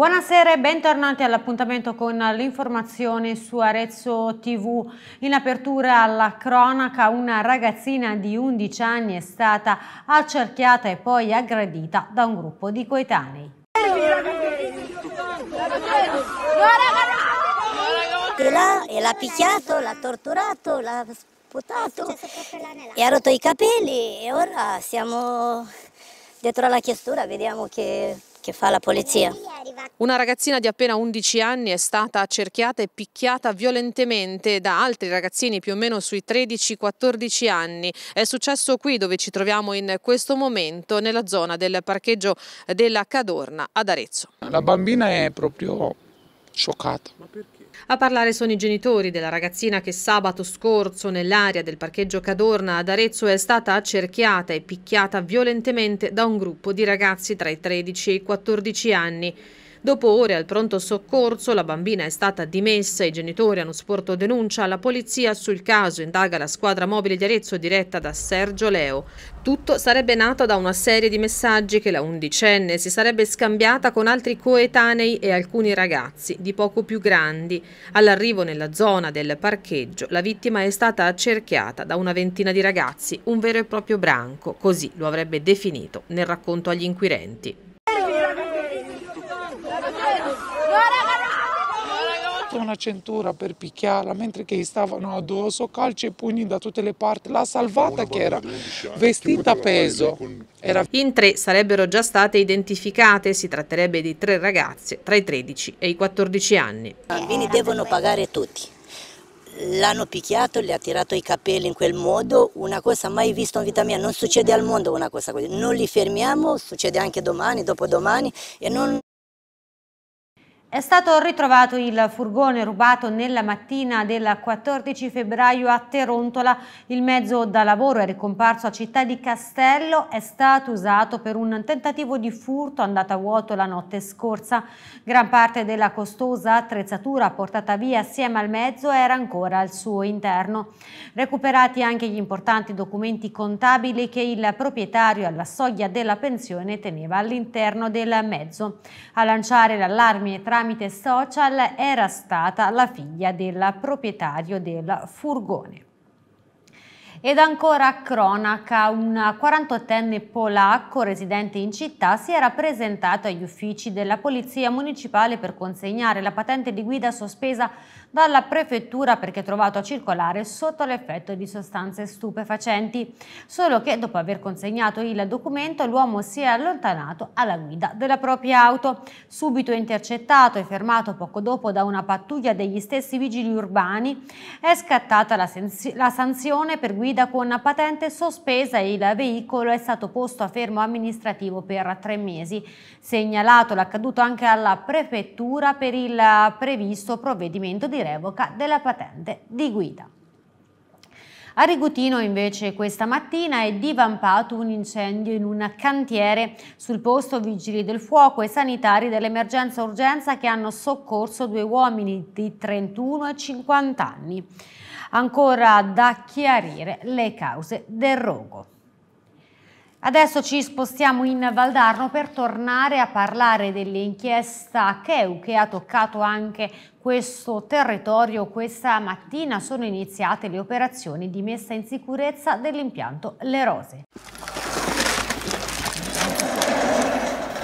Buonasera e bentornati all'appuntamento con l'informazione su Arezzo TV. In apertura alla cronaca una ragazzina di 11 anni è stata accerchiata e poi aggredita da un gruppo di coetanei. E l'ha picchiato, l'ha torturato, l'ha sputato e ha rotto i capelli e ora siamo dietro alla chiusura, vediamo che che fa la polizia. Una ragazzina di appena 11 anni è stata accerchiata e picchiata violentemente da altri ragazzini più o meno sui 13-14 anni. È successo qui dove ci troviamo in questo momento, nella zona del parcheggio della Cadorna ad Arezzo. La bambina è proprio scioccata. Ma perché? A parlare sono i genitori della ragazzina che sabato scorso nell'area del parcheggio Cadorna ad Arezzo è stata accerchiata e picchiata violentemente da un gruppo di ragazzi tra i 13 e i 14 anni. Dopo ore al pronto soccorso la bambina è stata dimessa, i genitori hanno sporto denuncia alla polizia sul caso, indaga la squadra mobile di Arezzo diretta da Sergio Leo. Tutto sarebbe nato da una serie di messaggi che la undicenne si sarebbe scambiata con altri coetanei e alcuni ragazzi di poco più grandi. All'arrivo nella zona del parcheggio la vittima è stata accerchiata da una ventina di ragazzi, un vero e proprio branco, così lo avrebbe definito nel racconto agli inquirenti. Una cintura per picchiarla mentre che stavano addosso, calci e pugni da tutte le parti. La salvata che era vestita a peso. Era... In tre sarebbero già state identificate, si tratterebbe di tre ragazze tra i 13 e i 14 anni. I bambini devono pagare tutti. L'hanno picchiato, le ha tirato i capelli in quel modo, una cosa mai vista in vita mia, non succede al mondo una cosa così. Non li fermiamo, succede anche domani, dopodomani e non è stato ritrovato il furgone rubato nella mattina del 14 febbraio a Terontola. Il mezzo da lavoro è ricomparso a Città di Castello, è stato usato per un tentativo di furto andato a vuoto la notte scorsa. Gran parte della costosa attrezzatura portata via assieme al mezzo era ancora al suo interno. Recuperati anche gli importanti documenti contabili che il proprietario alla soglia della pensione teneva all'interno del mezzo. A lanciare l'allarme tra tramite social era stata la figlia del proprietario del furgone. Ed ancora cronaca, un 48enne polacco residente in città si era presentato agli uffici della Polizia Municipale per consegnare la patente di guida sospesa dalla prefettura perché trovato a circolare sotto l'effetto di sostanze stupefacenti. Solo che dopo aver consegnato il documento l'uomo si è allontanato alla guida della propria auto. Subito intercettato e fermato poco dopo da una pattuglia degli stessi vigili urbani è scattata la, la sanzione per guida con patente sospesa e il veicolo è stato posto a fermo amministrativo per tre mesi. Segnalato l'accaduto anche alla prefettura per il previsto provvedimento di revoca della patente di guida. A Rigutino invece questa mattina è divampato un incendio in un cantiere. Sul posto vigili del fuoco e sanitari dell'emergenza urgenza che hanno soccorso due uomini di 31 e 50 anni. Ancora da chiarire le cause del rogo. Adesso ci spostiamo in Valdarno per tornare a parlare dell'inchiesta CEU che ha toccato anche questo territorio. Questa mattina sono iniziate le operazioni di messa in sicurezza dell'impianto Le Rose.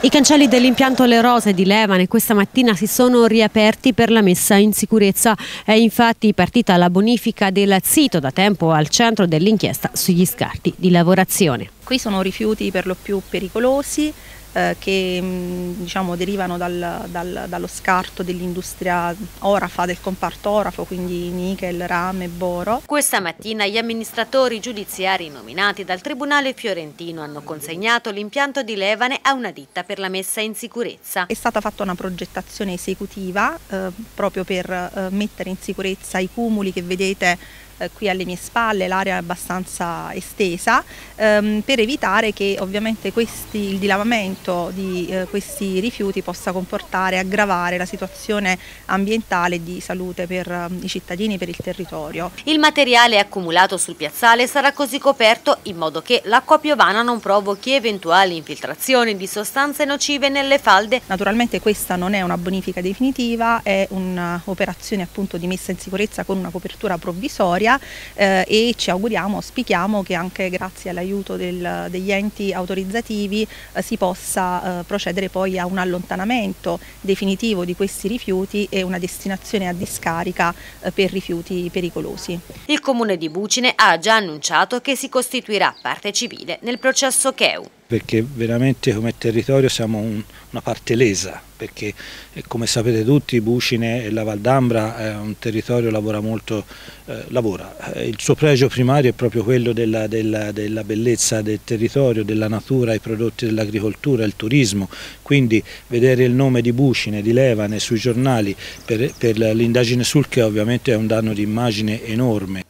I cancelli dell'impianto Le Rose di Levane questa mattina si sono riaperti per la messa in sicurezza. È infatti partita la bonifica del sito da tempo al centro dell'inchiesta sugli scarti di lavorazione. Qui sono rifiuti per lo più pericolosi, eh, che mm, diciamo, derivano dal, dal, dallo scarto dell'industria orafa, del comparto orafo, quindi nickel, rame, boro. Questa mattina gli amministratori giudiziari nominati dal Tribunale Fiorentino hanno consegnato l'impianto di Levane a una ditta per la messa in sicurezza. È stata fatta una progettazione esecutiva eh, proprio per eh, mettere in sicurezza i cumuli che vedete eh, qui alle mie spalle, l'area è abbastanza estesa, ehm, per evitare che ovviamente questi, il dilavamento di eh, questi rifiuti possa comportare, aggravare la situazione ambientale e di salute per eh, i cittadini e per il territorio. Il materiale accumulato sul piazzale sarà così coperto in modo che l'acqua piovana non provochi eventuali infiltrazioni di sostanze nocive nelle falde. Naturalmente questa non è una bonifica definitiva, è un'operazione appunto di messa in sicurezza con una copertura provvisoria eh, e ci auguriamo, auspichiamo che anche grazie all'aiuto degli enti autorizzativi eh, si possa eh, procedere poi a un allontanamento definitivo di questi rifiuti e una destinazione a discarica eh, per rifiuti pericolosi. Il comune di Bucine ha già annunciato che si costituirà parte civile nel processo CHEU perché veramente come territorio siamo un, una parte lesa, perché eh, come sapete tutti Bucine e la Valdambra è un territorio che lavora molto, eh, lavora. Eh, il suo pregio primario è proprio quello della, della, della bellezza del territorio, della natura, i prodotti dell'agricoltura, il turismo, quindi vedere il nome di Bucine, di Levane sui giornali per, per l'indagine sul che ovviamente è un danno di immagine enorme.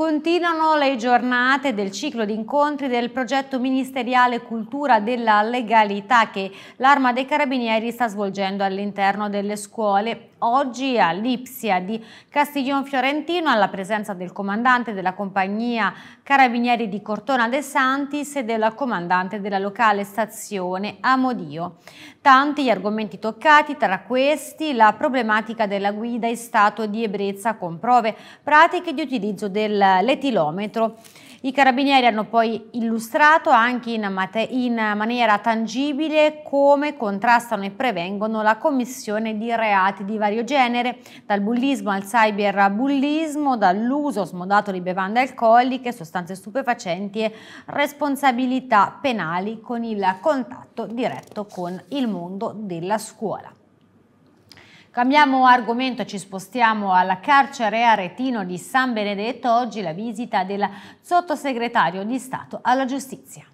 Continuano le giornate del ciclo di incontri del progetto ministeriale Cultura della Legalità che l'Arma dei Carabinieri sta svolgendo all'interno delle scuole. Oggi all'Ipsia di Castiglion Fiorentino alla presenza del comandante della compagnia Carabinieri di Cortona de Santis e del comandante della locale stazione Amodio. Tanti gli argomenti toccati, tra questi la problematica della guida in stato di ebbrezza con prove pratiche di utilizzo del l'etilometro. I carabinieri hanno poi illustrato anche in, in, maniera tangibile come contrastano e prevengono la commissione di reati di vario genere, dal bullismo al cyberbullismo, dall'uso smodato di bevande alcoliche, sostanze stupefacenti e responsabilità penali con il contatto diretto con il mondo della scuola. Cambiamo argomento, ci spostiamo alla carcere aretino di San Benedetto. Oggi la visita del sottosegretario di Stato alla giustizia.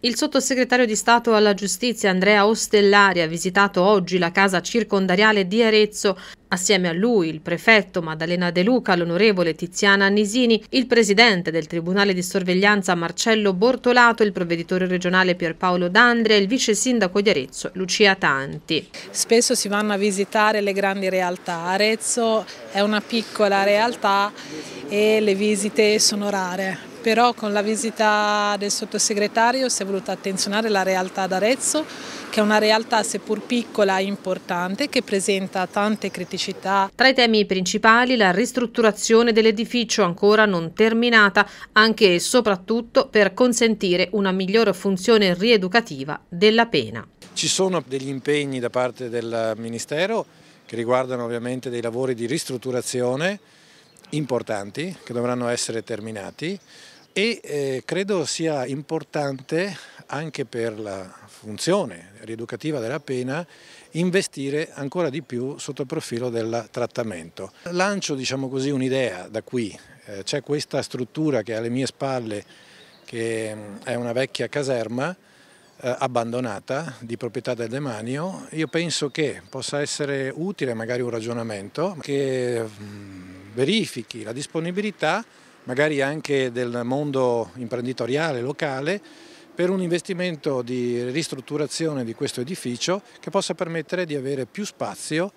Il sottosegretario di Stato alla Giustizia Andrea Ostellari ha visitato oggi la casa circondariale di Arezzo. Assieme a lui il prefetto Maddalena De Luca, l'onorevole Tiziana Annisini, il presidente del Tribunale di Sorveglianza Marcello Bortolato, il provveditore regionale Pierpaolo D'Andrea e il vice sindaco di Arezzo Lucia Tanti. Spesso si vanno a visitare le grandi realtà. Arezzo è una piccola realtà e le visite sono rare però con la visita del sottosegretario si è voluta attenzionare la realtà d'Arezzo, che è una realtà seppur piccola e importante, che presenta tante criticità. Tra i temi principali la ristrutturazione dell'edificio ancora non terminata, anche e soprattutto per consentire una migliore funzione rieducativa della pena. Ci sono degli impegni da parte del Ministero che riguardano ovviamente dei lavori di ristrutturazione importanti che dovranno essere terminati e eh, credo sia importante anche per la funzione rieducativa della pena investire ancora di più sotto il profilo del trattamento. Lancio diciamo così un'idea da qui, eh, c'è questa struttura che è alle mie spalle che mm, è una vecchia caserma eh, abbandonata di proprietà del demanio, io penso che possa essere utile magari un ragionamento che mh, mm, verifichi la disponibilità magari anche del mondo imprenditoriale locale, per un investimento di ristrutturazione di questo edificio che possa permettere di avere più spazio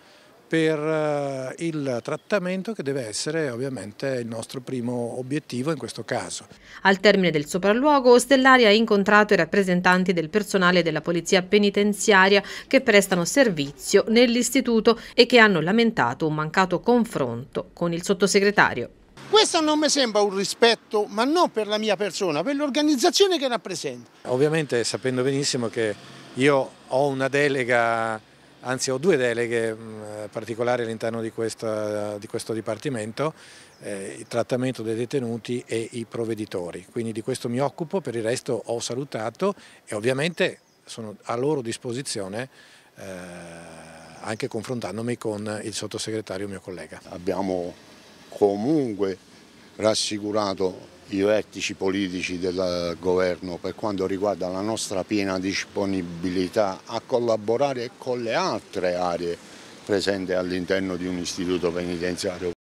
per eh, il trattamento che deve essere ovviamente il nostro primo obiettivo in questo caso. Al termine del sopralluogo Ostellari ha incontrato i rappresentanti del personale della Polizia Penitenziaria che prestano servizio nell'istituto e che hanno lamentato un mancato confronto con il sottosegretario. Questo non mi sembra un rispetto, ma non per la mia persona, per l'organizzazione che rappresenta. Ovviamente sapendo benissimo che io ho una delega, anzi ho due deleghe mh, particolari all'interno di, di, questo dipartimento, eh, il trattamento dei detenuti e i provveditori, quindi di questo mi occupo, per il resto ho salutato e ovviamente sono a loro disposizione eh, anche confrontandomi con il sottosegretario mio collega. Abbiamo comunque rassicurato i vertici politici del governo per quanto riguarda la nostra piena disponibilità a collaborare con le altre aree presenti all'interno di un istituto penitenziario.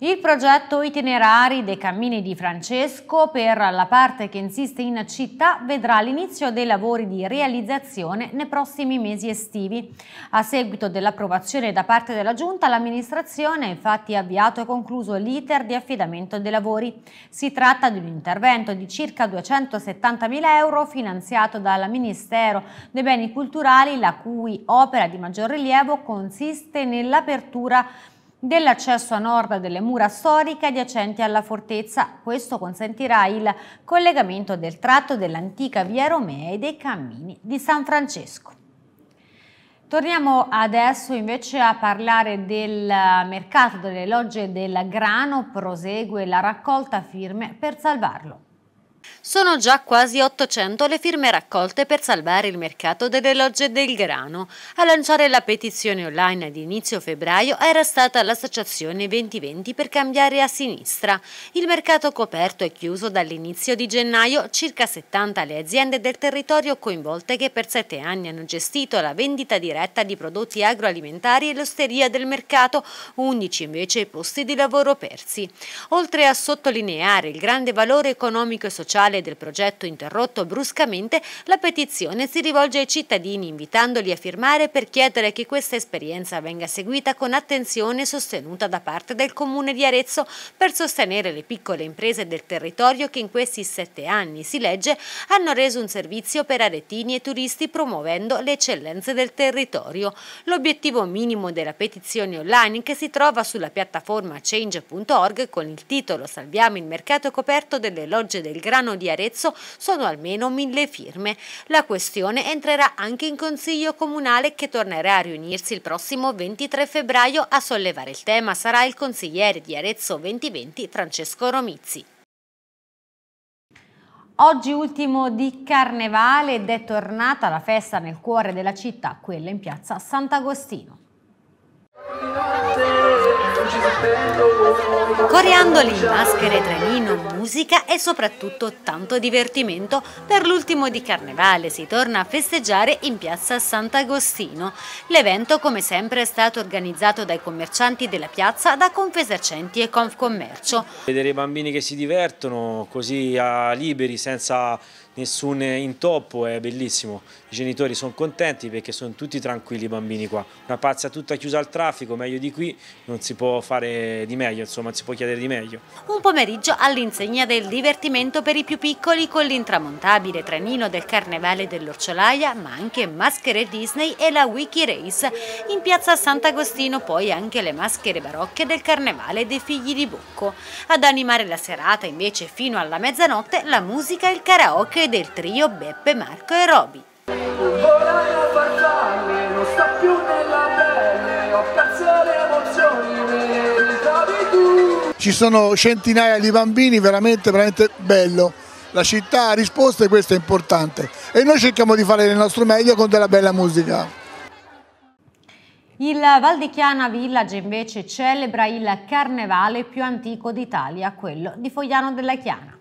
Il progetto Itinerari dei Cammini di Francesco per la parte che insiste in città vedrà l'inizio dei lavori di realizzazione nei prossimi mesi estivi. A seguito dell'approvazione da parte della Giunta, l'amministrazione ha infatti avviato e concluso l'iter di affidamento dei lavori. Si tratta di un intervento di circa 270 mila euro finanziato dal Ministero dei Beni Culturali, la cui opera di maggior rilievo consiste nell'apertura dell'accesso a nord delle mura storiche adiacenti alla fortezza. Questo consentirà il collegamento del tratto dell'antica via Romea e dei cammini di San Francesco. Torniamo adesso invece a parlare del mercato delle logge del grano, prosegue la raccolta firme per salvarlo. Sono già quasi 800 le firme raccolte per salvare il mercato delle logge del grano. A lanciare la petizione online ad inizio febbraio era stata l'associazione 2020 per cambiare a sinistra. Il mercato coperto è chiuso dall'inizio di gennaio, circa 70 le aziende del territorio coinvolte che per sette anni hanno gestito la vendita diretta di prodotti agroalimentari e l'osteria del mercato, 11 invece i posti di lavoro persi. Oltre a sottolineare il grande valore economico e sociale sociale del progetto interrotto bruscamente, la petizione si rivolge ai cittadini invitandoli a firmare per chiedere che questa esperienza venga seguita con attenzione sostenuta da parte del Comune di Arezzo per sostenere le piccole imprese del territorio che in questi sette anni, si legge, hanno reso un servizio per aretini e turisti promuovendo le eccellenze del territorio. L'obiettivo minimo della petizione online che si trova sulla piattaforma change.org con il titolo Salviamo il mercato coperto delle logge del grano Milano di Arezzo sono almeno mille firme. La questione entrerà anche in Consiglio Comunale che tornerà a riunirsi il prossimo 23 febbraio. A sollevare il tema sarà il consigliere di Arezzo 2020 Francesco Romizzi. Oggi ultimo di Carnevale ed è tornata la festa nel cuore della città, quella in piazza Sant'Agostino. Coriandoli, maschere, trenino, musica e soprattutto tanto divertimento. Per l'ultimo di Carnevale si torna a festeggiare in piazza Sant'Agostino. L'evento come sempre è stato organizzato dai commercianti della piazza, da Confesercenti e Confcommercio. Vedere i bambini che si divertono così liberi senza nessun intoppo, è bellissimo. I genitori sono contenti perché sono tutti tranquilli i bambini qua. Una pazza tutta chiusa al traffico, meglio di qui, non si può fare di meglio, insomma, si può chiedere di meglio. Un pomeriggio all'insegna del divertimento per i più piccoli con l'intramontabile trenino del Carnevale dell'Orciolaia, ma anche maschere Disney e la Wiki Race. In piazza Sant'Agostino poi anche le maschere barocche del Carnevale dei Figli di Bocco. Ad animare la serata invece fino alla mezzanotte la musica e il karaoke del trio Beppe, Marco e Roby. Ci sono centinaia di bambini, veramente, veramente bello. La città ha risposto e questo è importante. E noi cerchiamo di fare il nostro meglio con della bella musica. Il Valdichiana Village invece celebra il carnevale più antico d'Italia, quello di Fogliano della Chiana.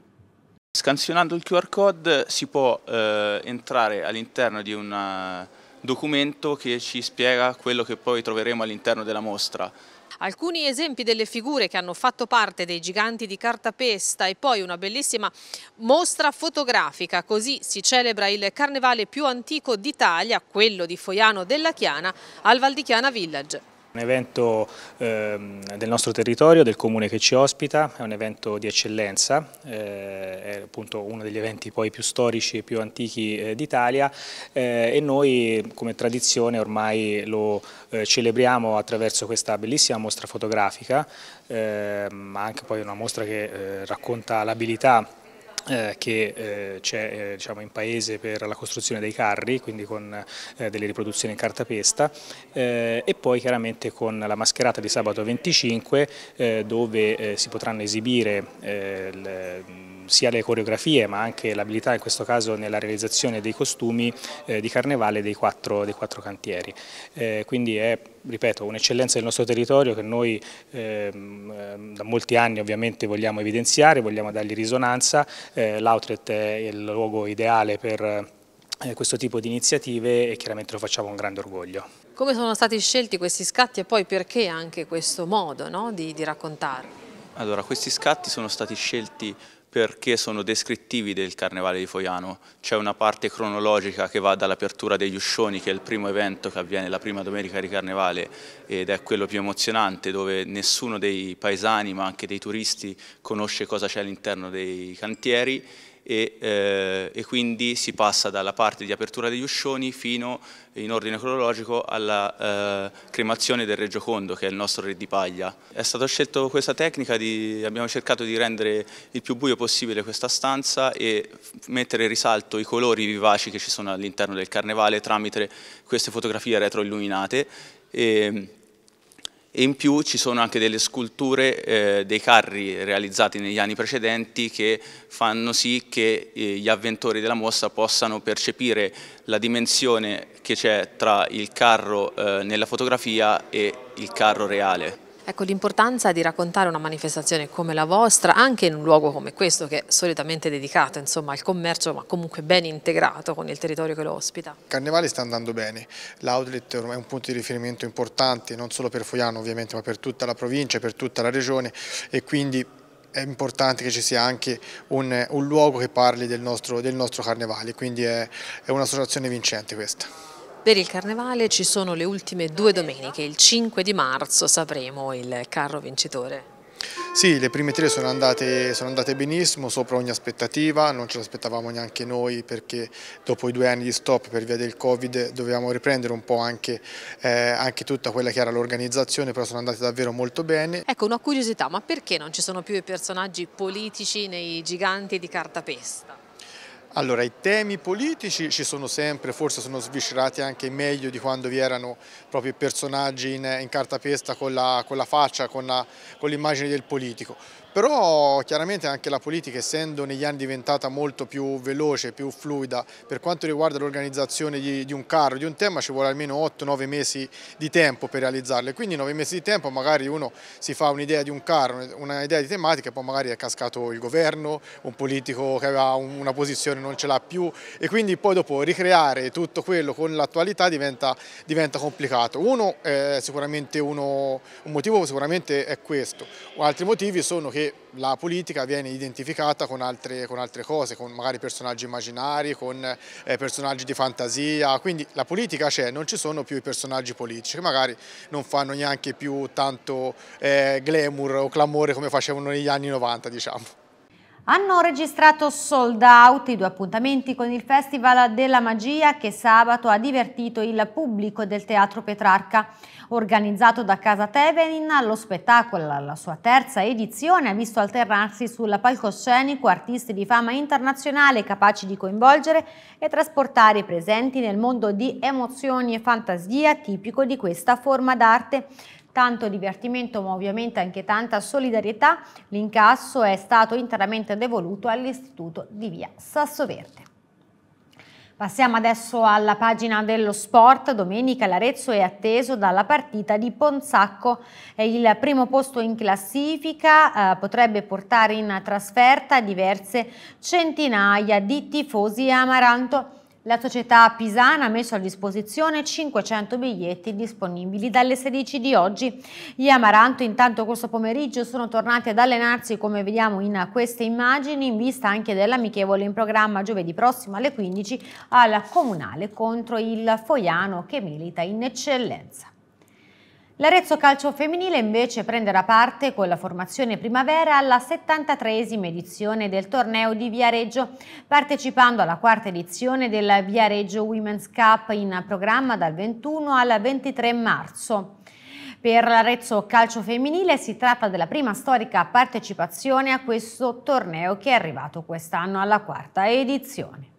Scansionando il QR code si può eh, entrare all'interno di un eh, documento che ci spiega quello che poi troveremo all'interno della mostra. Alcuni esempi delle figure che hanno fatto parte dei giganti di cartapesta e poi una bellissima mostra fotografica, così si celebra il carnevale più antico d'Italia, quello di Foiano della Chiana, al Valdichiana Village. Un evento eh, del nostro territorio, del comune che ci ospita, è un evento di eccellenza, eh, è appunto uno degli eventi poi più storici e più antichi eh, d'Italia eh, e noi come tradizione ormai lo eh, celebriamo attraverso questa bellissima mostra fotografica, eh, ma anche poi una mostra che racconta l'abilità eh, che eh, c'è eh, diciamo, in paese per la costruzione dei carri, quindi con eh, delle riproduzioni in cartapesta eh, e poi chiaramente con la mascherata di sabato 25 eh, dove si potranno esibire il, sia le coreografie ma anche l'abilità in questo caso nella realizzazione dei costumi eh, di carnevale dei quattro, dei quattro cantieri. Eh, quindi è, ripeto, un'eccellenza del nostro territorio che noi ehm, da molti anni ovviamente vogliamo evidenziare, vogliamo dargli risonanza, eh, l'outlet è il luogo ideale per eh, questo tipo di iniziative e chiaramente lo facciamo con grande orgoglio. Come sono stati scelti questi scatti e poi perché anche questo modo no, di, di raccontare? Allora, questi scatti sono stati scelti perché sono descrittivi del Carnevale di Foiano. C'è una parte cronologica che va dall'apertura degli Uscioni, che è il primo evento che avviene la prima domenica di Carnevale ed è quello più emozionante, dove nessuno dei paesani ma anche dei turisti conosce cosa c'è all'interno dei cantieri e, eh, e, quindi si passa dalla parte di apertura degli uscioni fino in ordine cronologico alla eh, cremazione del Reggio Condo che è il nostro re di paglia. È stata scelta questa tecnica, di, abbiamo cercato di rendere il più buio possibile questa stanza e mettere in risalto i colori vivaci che ci sono all'interno del carnevale tramite queste fotografie retroilluminate. E, e in più ci sono anche delle sculture eh, dei carri realizzati negli anni precedenti che fanno sì che eh, gli avventori della mostra possano percepire la dimensione che c'è tra il carro eh, nella fotografia e il carro reale. Ecco l'importanza di raccontare una manifestazione come la vostra anche in un luogo come questo che è solitamente dedicato insomma, al commercio ma comunque ben integrato con il territorio che lo ospita. Il carnevale sta andando bene, l'outlet è un punto di riferimento importante non solo per Foiano ovviamente ma per tutta la provincia, per tutta la regione e quindi è importante che ci sia anche un, un luogo che parli del nostro, del nostro carnevale, quindi è, è un'associazione vincente questa. Per il carnevale ci sono le ultime due domeniche, il 5 di marzo sapremo il carro vincitore. Sì, le prime tre sono andate, sono andate, benissimo, sopra ogni aspettativa, non ce l'aspettavamo neanche noi perché dopo i due anni di stop per via del Covid dovevamo riprendere un po' anche, eh, anche tutta quella che era l'organizzazione, però sono andate davvero molto bene. Ecco una curiosità, ma perché non ci sono più i personaggi politici nei giganti di cartapesta? Allora, i temi politici ci sono sempre, forse sono sviscerati anche meglio di quando vi erano proprio personaggi in, in cartapesta con la, con la faccia, con l'immagine del politico però chiaramente anche la politica essendo negli anni diventata molto più veloce, più fluida per quanto riguarda l'organizzazione di, di, un carro, di un tema ci vuole almeno 8-9 mesi di tempo per realizzarle, quindi 9 mesi di tempo magari uno si fa un'idea di un carro, un'idea di tematica e poi magari è cascato il governo, un politico che aveva una posizione non ce l'ha più e quindi poi dopo ricreare tutto quello con l'attualità diventa, diventa, complicato. Uno, uno, un motivo sicuramente è questo, altri motivi sono che la politica viene identificata con altre, con altre cose, con magari personaggi immaginari, con eh, personaggi di fantasia, quindi la politica c'è, non ci sono più i personaggi politici che magari non fanno neanche più tanto eh, glamour o clamore come facevano negli anni 90 diciamo. Hanno registrato sold out i due appuntamenti con il Festival della Magia che sabato ha divertito il pubblico del Teatro Petrarca. Organizzato da Casa Tevenin, lo spettacolo, alla sua terza edizione, ha visto alternarsi sul palcoscenico artisti di fama internazionale capaci di coinvolgere e trasportare i presenti nel mondo di emozioni e fantasia tipico di questa forma d'arte tanto divertimento ma ovviamente anche tanta solidarietà, l'incasso è stato interamente devoluto all'Istituto di Via Sassoverde. Passiamo adesso alla pagina dello sport. Domenica l'Arezzo è atteso dalla partita di Ponzacco. Il primo posto in classifica eh, potrebbe portare in trasferta diverse centinaia di tifosi Amaranto. La società pisana ha messo a disposizione 500 biglietti disponibili dalle 16 di oggi. Gli Amaranto intanto questo pomeriggio sono tornati ad allenarsi come vediamo in queste immagini in vista anche dell'amichevole in programma giovedì prossimo alle 15 al Comunale contro il Foiano che milita in eccellenza. L'Arezzo Calcio Femminile invece prenderà parte con la formazione primavera alla 73esima edizione del torneo di Viareggio, partecipando alla quarta edizione del Viareggio Women's Cup in programma dal 21 al 23 marzo. Per l'Arezzo Calcio Femminile si tratta della prima storica partecipazione a questo torneo che è arrivato quest'anno alla quarta edizione.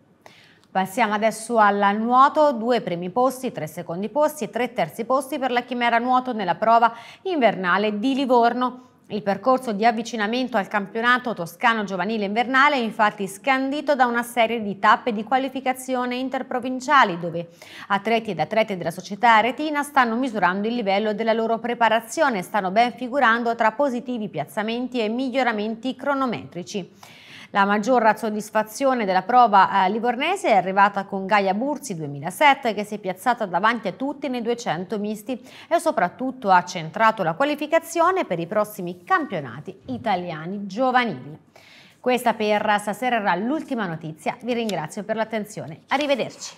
Passiamo adesso al nuoto, due primi posti, tre secondi posti e tre terzi posti per la chimera nuoto nella prova invernale di Livorno. Il percorso di avvicinamento al campionato toscano giovanile invernale è infatti scandito da una serie di tappe di qualificazione interprovinciali dove atleti ed atlete della società aretina stanno misurando il livello della loro preparazione e stanno ben figurando tra positivi piazzamenti e miglioramenti cronometrici. La maggior soddisfazione della prova eh, livornese è arrivata con Gaia Burzi 2007 che si è piazzata davanti a tutti nei 200 misti e soprattutto ha centrato la qualificazione per i prossimi campionati italiani giovanili. Questa per stasera era l'ultima notizia, vi ringrazio per l'attenzione, arrivederci.